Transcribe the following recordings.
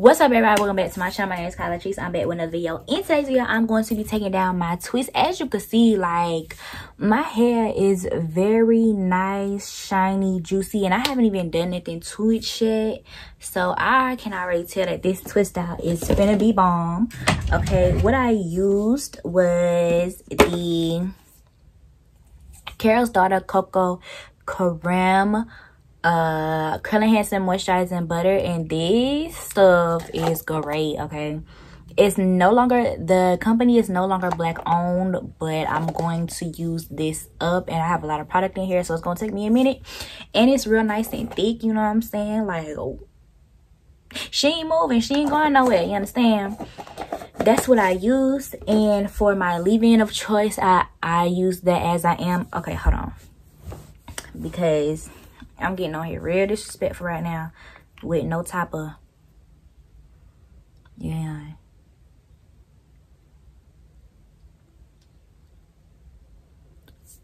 What's up everybody? Welcome back to my channel. My name is Kyla Latrice. I'm back with another video. In today's video, I'm going to be taking down my twist. As you can see, like my hair is very nice, shiny, juicy, and I haven't even done anything to it yet. So I can already tell that this twist out is gonna be bomb. Okay, what I used was the Carol's Daughter Coco Creme uh handsome moisturizing butter and this stuff is great okay? It's no longer the company is no longer black owned but i'm going to use this up and i have a lot of product in here so it's gonna take me a minute. And it's real nice and thick you know what i'm saying? Like oh, she ain't moving she ain't going nowhere you understand? That's what i use and for my leave-in of choice i i use that as i am. Okay hold on. Because I'm getting on here real disrespectful right now with no type of, yeah.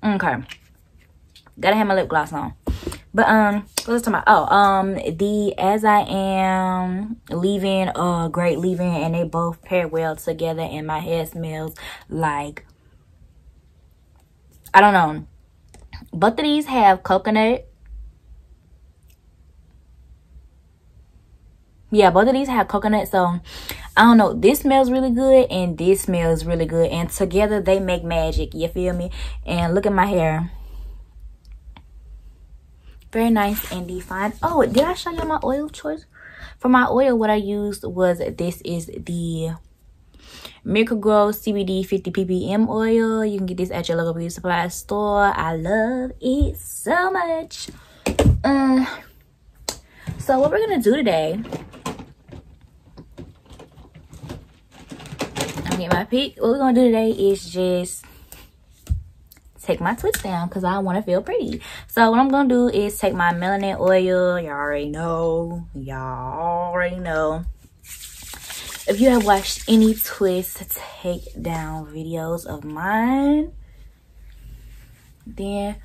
Okay. Gotta have my lip gloss on. But um, what's talking about? Oh, um, the as I am leave-in, uh, great leave-in, and they both pair well together, and my hair smells like I don't know. Both of these have coconut yeah both of these have coconut so i don't know this smells really good and this smells really good and together they make magic you feel me and look at my hair very nice and defined oh did i show you my oil choice for my oil what i used was this is the Miracle Grow CBD 50 ppm oil. You can get this at your local beauty supply store. I love it so much. Uh, so what we're gonna do today get my pick. What we're gonna do today is just take my twist down because I want to feel pretty. So what I'm gonna do is take my melanin oil. Y'all already know. Y'all already know. If you have watched any twist take down videos of mine, then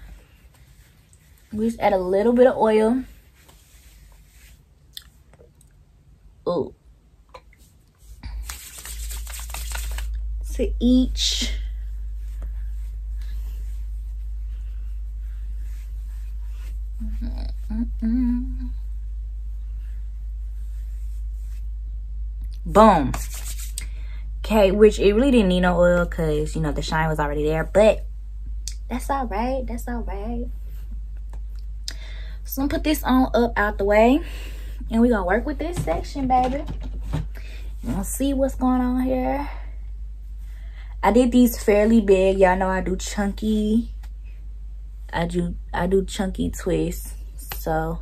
we just add a little bit of oil. Oh, to each. Boom. Okay, which it really didn't need no oil because, you know, the shine was already there. But that's all right. That's all right. So I'm gonna put this on up out the way. And we're going to work with this section, baby. We'll see what's going on here. I did these fairly big. Y'all know I do chunky. I do I do chunky twists. So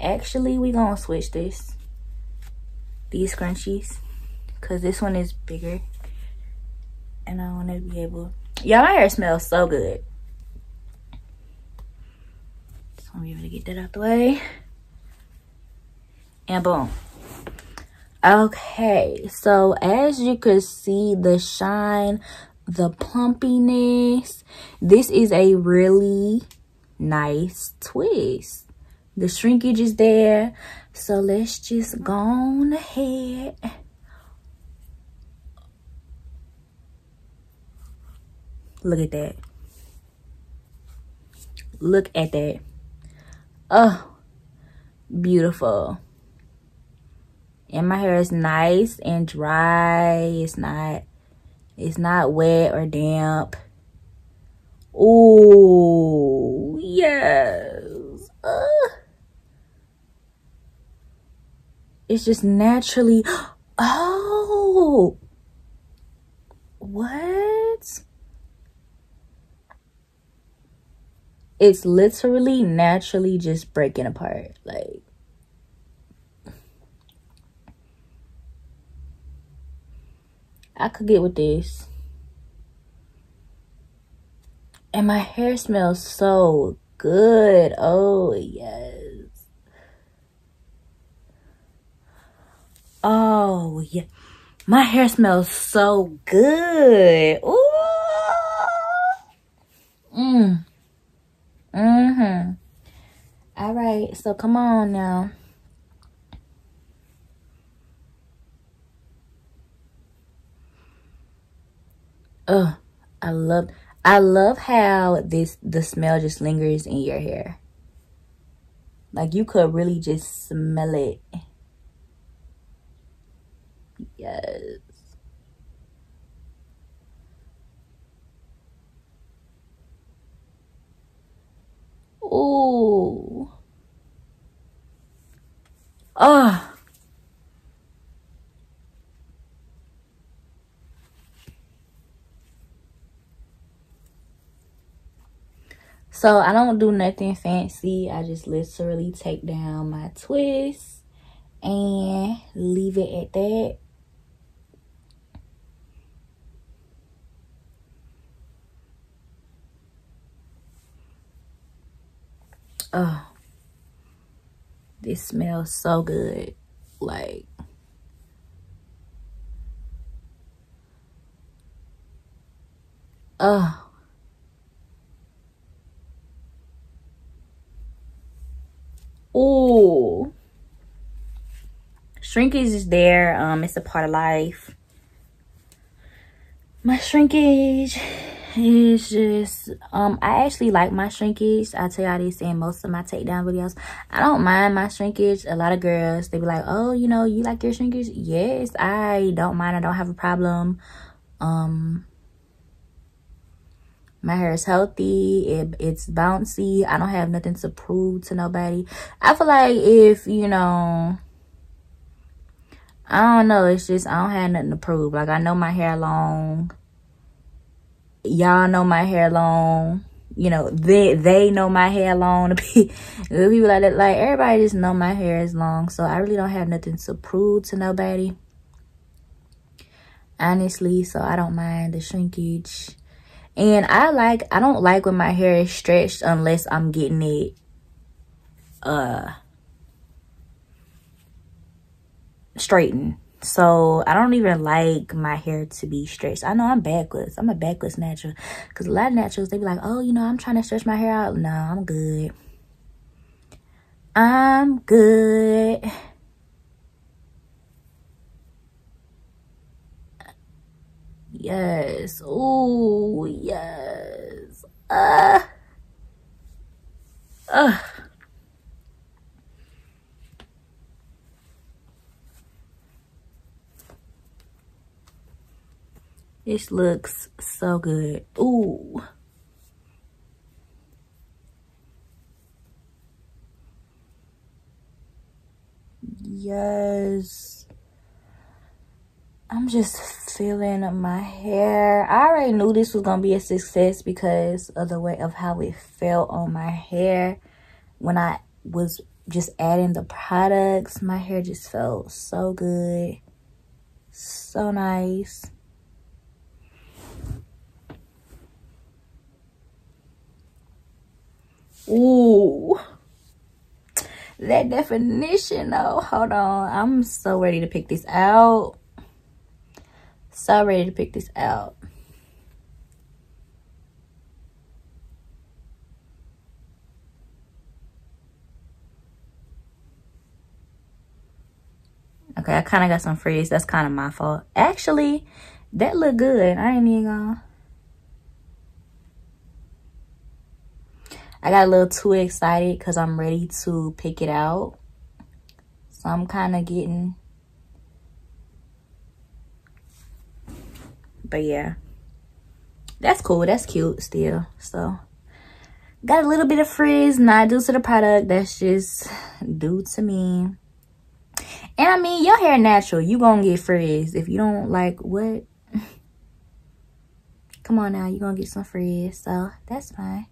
actually we gonna switch this. These scrunchies. Cause this one is bigger. And I wanna be able Y'all my hair smells so good. Wanna be able to get that out the way. And boom. Okay, so as you can see, the shine, the plumpiness, this is a really nice twist. The shrinkage is there. So let's just go on ahead. Look at that. Look at that. Oh, beautiful and my hair is nice and dry. It's not it's not wet or damp. Oh yes. Uh, it's just naturally oh. What? It's literally naturally just breaking apart like I could get with this. And my hair smells so good. Oh, yes. Oh, yeah. My hair smells so good. Ooh. Mm. Mm-hmm. All right. So, come on now. Ugh, I love, I love how this, the smell just lingers in your hair. Like you could really just smell it. Yes. Ooh. Ah. So I don't do nothing fancy. I just literally take down my twist and leave it at that. Oh, this smells so good. Like, oh. Ooh. Shrinkage is there. Um, it's a part of life. My shrinkage is just um I actually like my shrinkage. I tell y'all this in most of my takedown videos. I don't mind my shrinkage. A lot of girls they be like, oh, you know, you like your shrinkage? Yes, I don't mind. I don't have a problem. Um my hair is healthy. It, it's bouncy. I don't have nothing to prove to nobody. I feel like if, you know, I don't know. It's just, I don't have nothing to prove. Like, I know my hair long. Y'all know my hair long. You know, they they know my hair long. People like that, like, everybody just know my hair is long. So, I really don't have nothing to prove to nobody. Honestly, so I don't mind the shrinkage and I like, I don't like when my hair is stretched unless I'm getting it, uh, straightened. So I don't even like my hair to be stretched. I know I'm backless. I'm a backless natural. Because a lot of naturals, they be like, oh, you know, I'm trying to stretch my hair out. No, I'm good. I'm good. Yes. Oh, yes. Uh. Uh. This looks so good. Ooh. Yes. I'm just feeling my hair. I already knew this was going to be a success because of the way of how it felt on my hair. When I was just adding the products, my hair just felt so good. So nice. Ooh. That definition though. Hold on. I'm so ready to pick this out. So ready to pick this out. Okay, I kind of got some frizz. That's kind of my fault. Actually, that look good. I ain't even gonna... I got a little too excited because I'm ready to pick it out. So I'm kind of getting but yeah. That's cool. That's cute still. So got a little bit of frizz not due to the product. That's just due to me. And i mean your hair natural. You gonna get frizz. If you don't like what come on now. You gonna get some frizz. So that's fine.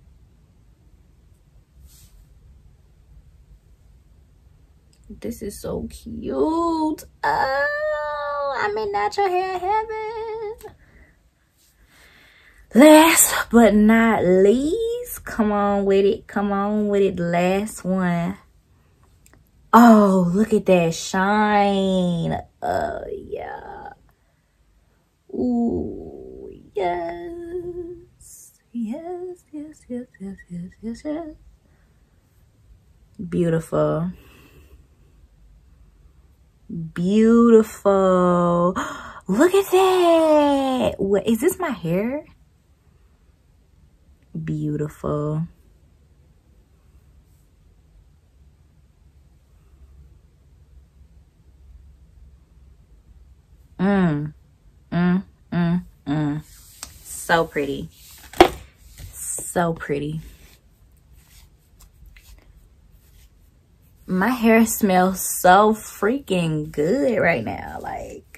This is so cute. Oh i'm in natural hair heaven Last but not least, come on with it. Come on with it. Last one. Oh, look at that shine. Oh, yeah. Ooh, yes. Yes, yes, yes, yes, yes, yes, yes. Beautiful. Beautiful. Look at that. What is this my hair? Beautiful. Mmm. Mmm. Mmm. Mmm. So pretty. So pretty. My hair smells so freaking good right now. Like,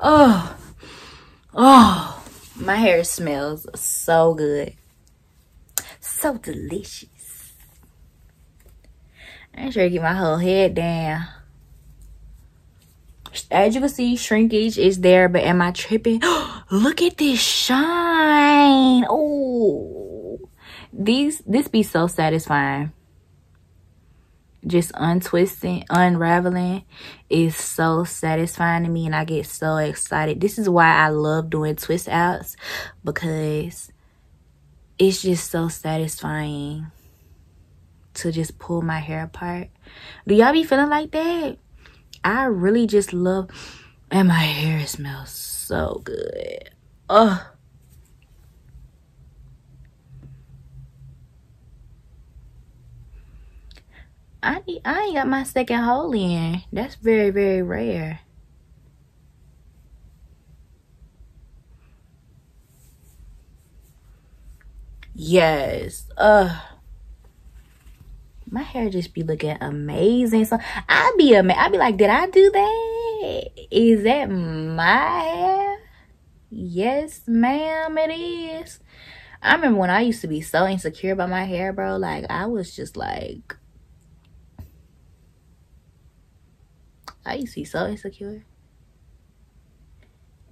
oh, oh, my hair smells so good so delicious. I'm sure to get my whole head down. As you can see, shrinkage is there, but am I tripping? Look at this shine. Oh, these, this be so satisfying. Just untwisting, unraveling is so satisfying to me and I get so excited. This is why I love doing twist outs because it's just so satisfying to just pull my hair apart. Do y'all be feeling like that? I really just love, and my hair smells so good. Ugh. I, I ain't got my second hole in. That's very, very rare. Yes. Uh my hair just be looking amazing. So I'd be a I'd be like, did I do that? Is that my hair? Yes, ma'am, it is. I remember when I used to be so insecure about my hair, bro. Like I was just like I used to be so insecure.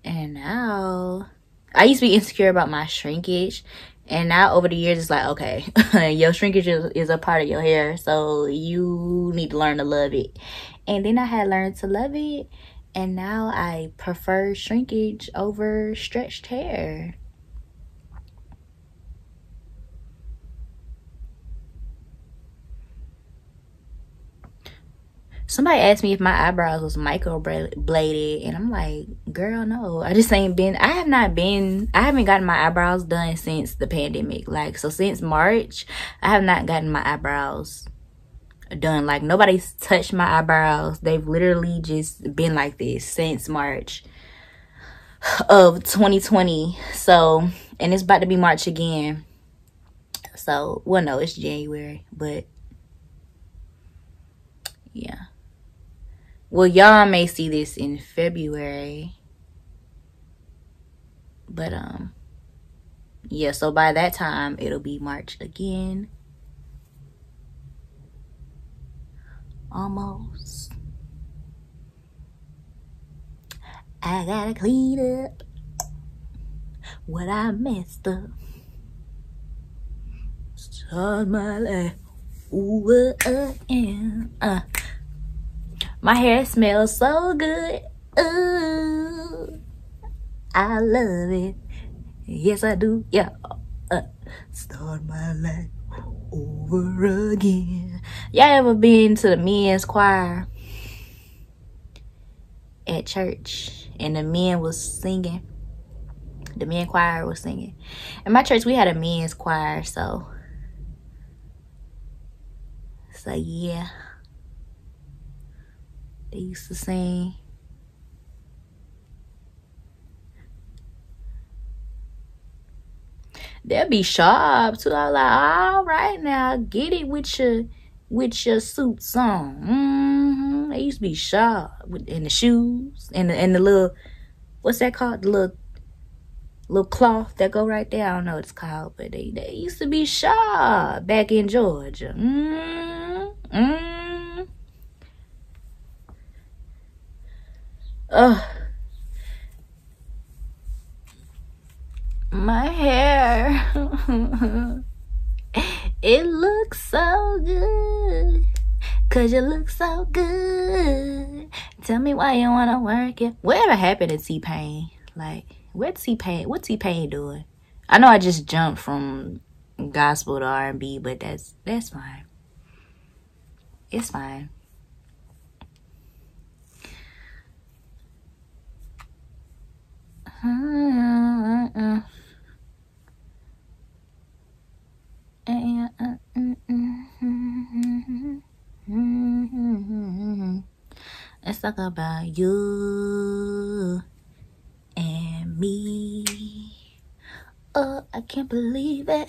And now I used to be insecure about my shrinkage and now over the years, it's like, okay, your shrinkage is, is, a part of your hair. So you need to learn to love it. And then I had learned to love it. And now I prefer shrinkage over stretched hair. Somebody asked me if my eyebrows was microbladed and i'm like girl no. I just ain't been i have not been i haven't gotten my eyebrows done since the pandemic. Like so since march i have not gotten my eyebrows done. Like nobody's touched my eyebrows. They've literally just been like this since march of 2020 so and it's about to be march again. So well no it's january but yeah well, y'all may see this in February. But, um, yeah, so by that time, it'll be March again. Almost. I gotta clean up what I messed up. Start my life over again. Uh. My hair smells so good. Ooh, I love it. Yes, I do. Yeah. Uh, start my life over again. Y'all ever been to the men's choir at church and the men was singing? The men choir was singing. In my church, we had a men's choir, so so yeah. They used to sing. They'll be sharp too. I was like, all right now, get it with your with your suits on. Mm-hmm. They used to be sharp with in the shoes and the and the little what's that called? The little little cloth that go right there. I don't know what it's called, but they they used to be sharp back in Georgia. Mm-hmm. Mm-hmm. Ugh. My hair. it looks so good. Cause you look so good. Tell me why you wanna work it. Whatever happened to T-Pain? Like, what's T-Pain? What's T-Pain doing? I know I just jumped from gospel to R&B, but that's that's fine. It's fine. Let's talk about you and me. Oh, I can't believe it.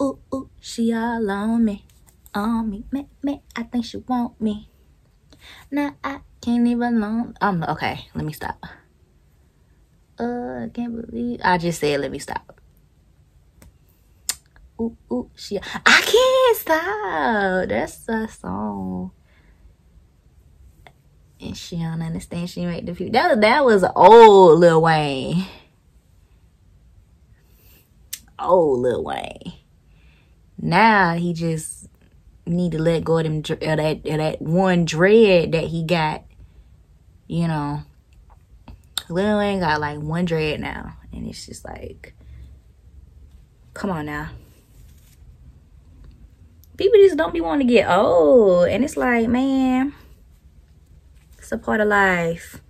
Ooh, ooh, she all on me. On me, me, me. I think she want me. Now I can't leave alone. Um, okay, let me stop. Uh, I can't believe I just said let me stop. Ooh, ooh, she I can't stop. That's a song and she don't understand she made the future. That, was that was old Lil Wayne. Old Lil Wayne. Now he just need to let go of them of that of that one dread that he got. You know, Lil Wayne got like one dread now, and it's just like, come on now. People just don't be wanting to get old, and it's like, man it's a part of life.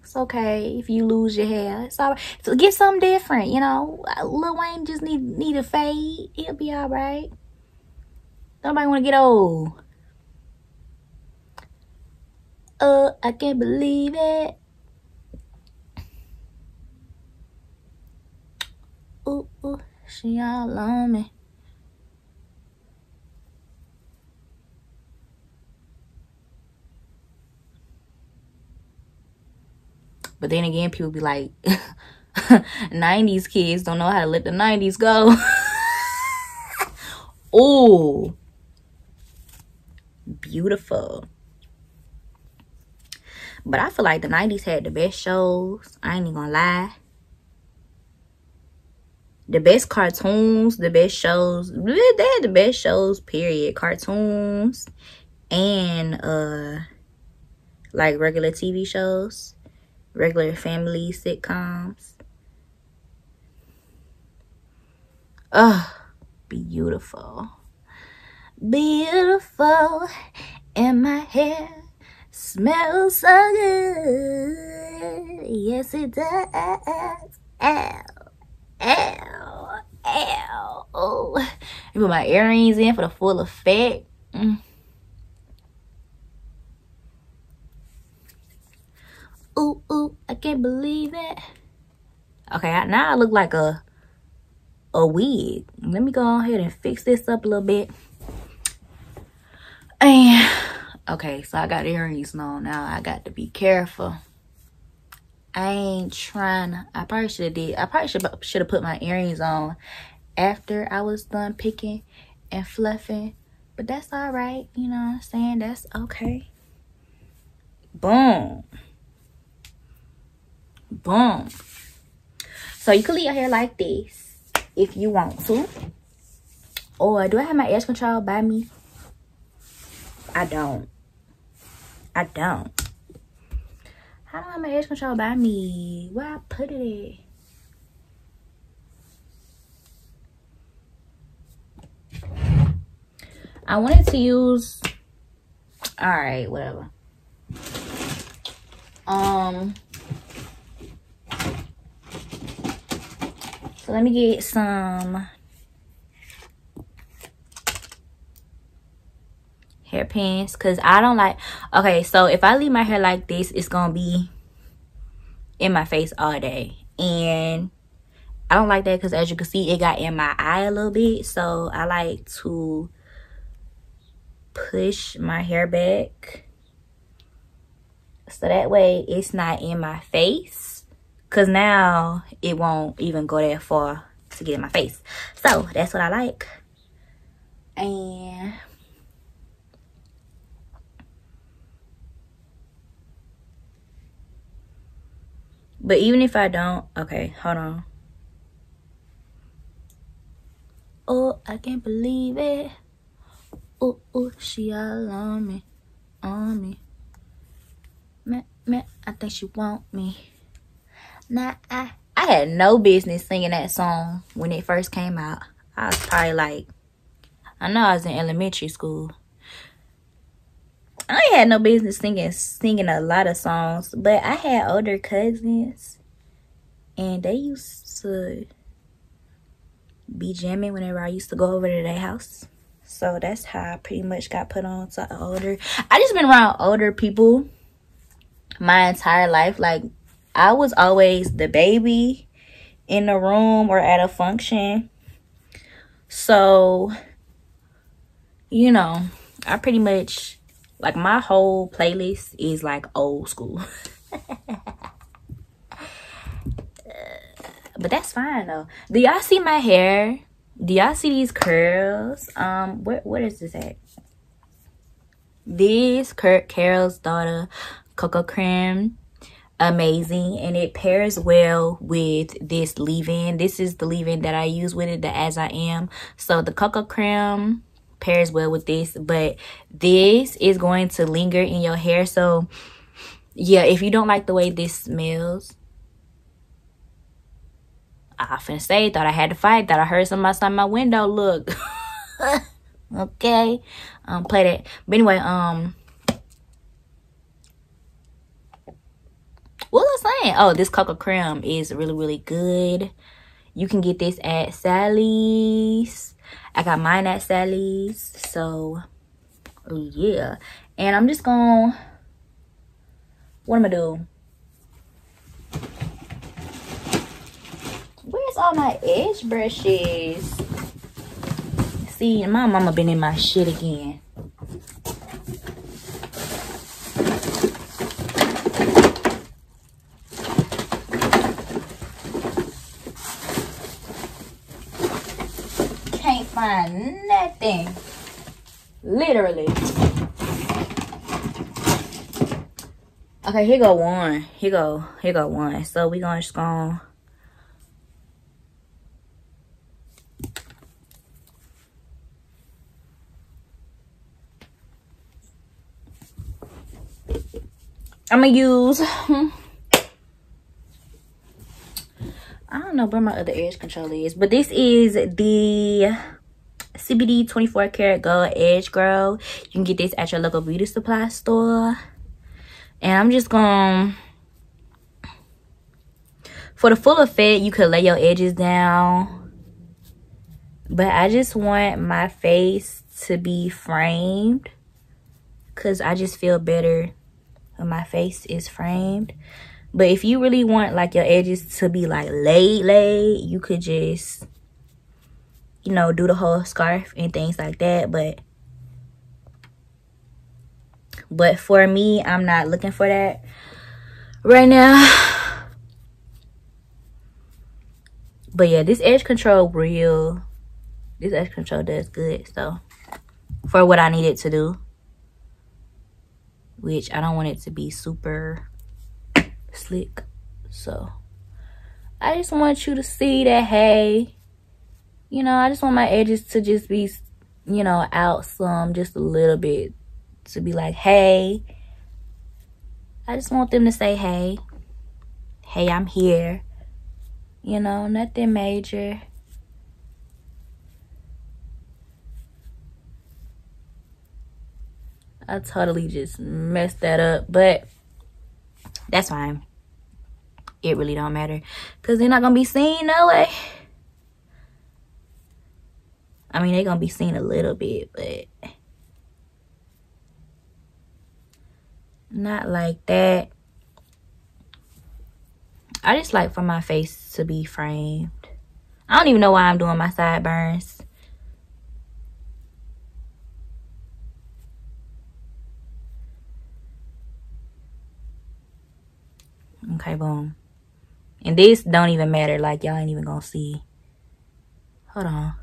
It's okay if you lose your hair. It's all right. So get something different, you know. Lil Wayne just need need a fade. He'll be all right. Nobody want to get old. Uh, I can't believe it. Ooh, ooh, she all on me. But then again, people be like, 90s kids don't know how to let the 90s go. oh, beautiful. But I feel like the 90s had the best shows. I ain't even gonna lie. The best cartoons, the best shows. They had the best shows, period. Cartoons and uh like regular TV shows regular family sitcoms. Oh, beautiful. Beautiful. in my hair smells so good. Yes, it does. Ow. Ow. Ow. Oh. I put my earrings in for the full effect. Mm. Ooh, ooh, I can't believe it. Okay, now I look like a a wig. Let me go ahead and fix this up a little bit. And okay, so I got earrings on now. I got to be careful. I ain't trying. I probably should have did. I probably should should have put my earrings on after I was done picking and fluffing. But that's all right. You know what I'm saying? That's okay. Boom. Boom. So you can leave your hair like this if you want to. Or do I have my edge control by me? I don't. I don't. How do I have my edge control by me? Where I put it I wanted to use all right whatever um So let me get some hairpins because I don't like okay so if I leave my hair like this it's gonna be in my face all day and I don't like that because as you can see it got in my eye a little bit so I like to push my hair back so that way it's not in my face because now it won't even go that far to get in my face. So that's what I like. And But even if I don't, okay, hold on. Oh, I can't believe it. Oh, oh, she all on me, on me. Man, man, I think she want me. Now I I had no business singing that song when it first came out. I was probably like, I know I was in elementary school. I had no business singing singing a lot of songs, but I had older cousins, and they used to be jamming whenever I used to go over to their house. So that's how I pretty much got put on to older. I just been around older people my entire life. Like I was always the baby in the room or at a function. So, you know, I pretty much like my whole playlist is like old school. but that's fine though. Do y'all see my hair? Do y'all see these curls? Um, what what is this at? This Kurt Carol's daughter Coco Creme amazing and it pairs well with this leave-in this is the leave-in that i use with it the as i am so the coco creme pairs well with this but this is going to linger in your hair so yeah if you don't like the way this smells i often say thought i had to fight that i heard somebody outside my window look okay um play that but anyway um what was I saying? Oh, this coco creme is really, really good. You can get this at Sally's. I got mine at Sally's. So, oh yeah. And I'm just going to... What am I doing? Where's all my edge brushes? See, my mama been in my shit again. Nothing. Literally. Okay, here go one. Here go, here go one. So we gonna just go I'm gonna use hmm, I don't know where my other edge control is, but this is the CBD 24 karat gold edge grow. You can get this at your local beauty supply store. And I'm just going to, for the full effect, you could lay your edges down. But I just want my face to be framed. Because I just feel better when my face is framed. But if you really want like your edges to be like laid, laid, you could just you know, do the whole scarf and things like that. But but for me, I'm not looking for that right now. But yeah, this edge control real. This edge control does good. So for what I needed to do. Which I don't want it to be super slick. So I just want you to see that, hey, you know, I just want my edges to just be, you know, out some just a little bit. To be like, hey. I just want them to say, hey. Hey, I'm here. You know, nothing major. I totally just messed that up, but that's fine. It really don't matter because they're not going to be seen no way. I mean, they're going to be seen a little bit, but not like that. I just like for my face to be framed. I don't even know why I'm doing my sideburns. Okay, boom. And this don't even matter. Like, y'all ain't even gonna see. Hold on.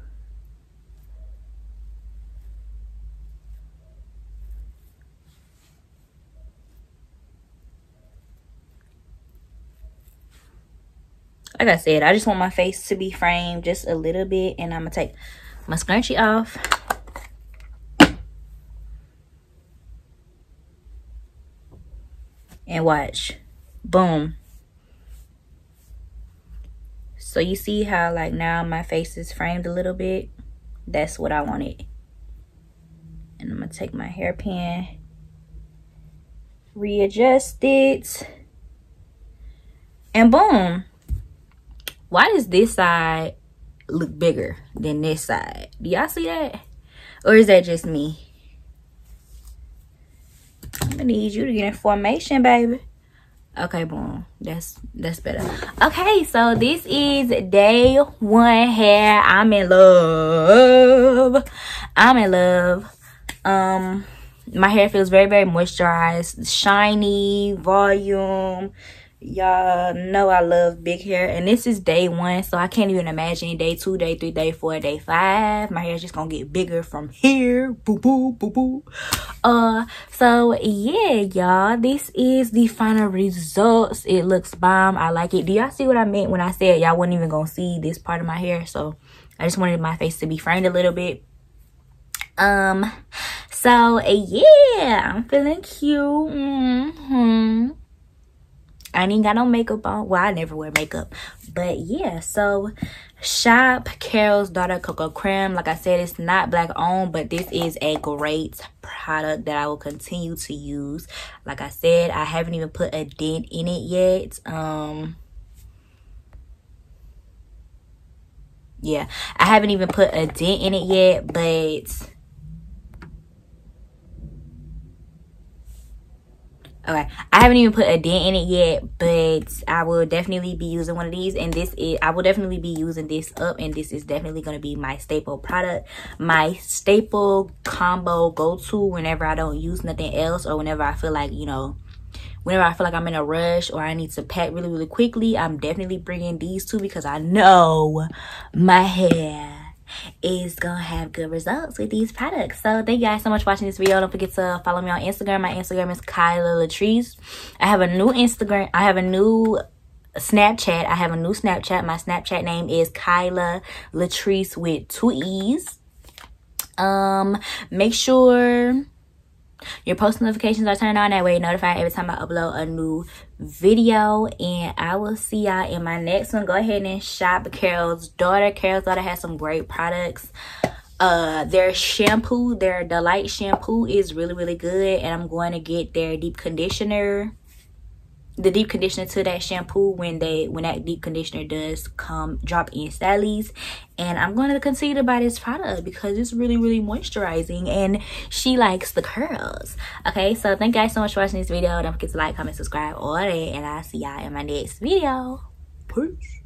Like I said, I just want my face to be framed just a little bit. And I'm going to take my scrunchie off. And watch. Boom. so you see how like now my face is framed a little bit that's what i wanted and i'm gonna take my hairpin readjust it and boom why does this side look bigger than this side? Do y'all see that? Or is that just me? I'm gonna need you to get in formation baby. Okay boom. That's that's better. Okay so this is day one. Hair i'm in love. I'm in love. Um my hair feels very very moisturized shiny volume y'all know i love big hair and this is day one so i can't even imagine day two day three day four day five. My hair is just gonna get bigger from here. Boo boo boo boo. Uh so yeah y'all this is the final results. It looks bomb. I like it. Do y'all see what i meant when i said y'all wasn't even gonna see this part of my hair? So i just wanted my face to be framed a little bit. Um so yeah i'm feeling cute. Mm -hmm. I ain't got no makeup on. Well, I never wear makeup. But yeah, so shop Carol's Daughter Coco Creme. Like I said, it's not black owned, but this is a great product that I will continue to use. Like I said, I haven't even put a dent in it yet. Um Yeah, I haven't even put a dent in it yet, but okay. I haven't even put a dent in it yet but i will definitely be using one of these. And this is i will definitely be using this up and this is definitely going to be my staple product. My staple combo go-to whenever i don't use nothing else or whenever i feel like you know whenever i feel like i'm in a rush or i need to pack really really quickly i'm definitely bringing these two because i know my hair is gonna have good results with these products. So thank you guys so much for watching this video. Don't forget to follow me on instagram. My instagram is kyla latrice. I have a new instagram i have a new snapchat. I have a new snapchat. My snapchat name is kyla latrice with two e's. Um make sure your post notifications are turned on that way you're notified every time i upload a new video. And i will see y'all in my next one. Go ahead and shop carol's daughter. Carol's daughter has some great products. Uh their shampoo their delight shampoo is really really good. And i'm going to get their deep conditioner the deep conditioner to that shampoo when they when that deep conditioner does come drop in Sally's. And I'm going to continue to buy this product because it's really really moisturizing and she likes the curls. Okay so thank you guys so much for watching this video. Don't forget to like comment subscribe all that. And I'll see y'all in my next video. Peace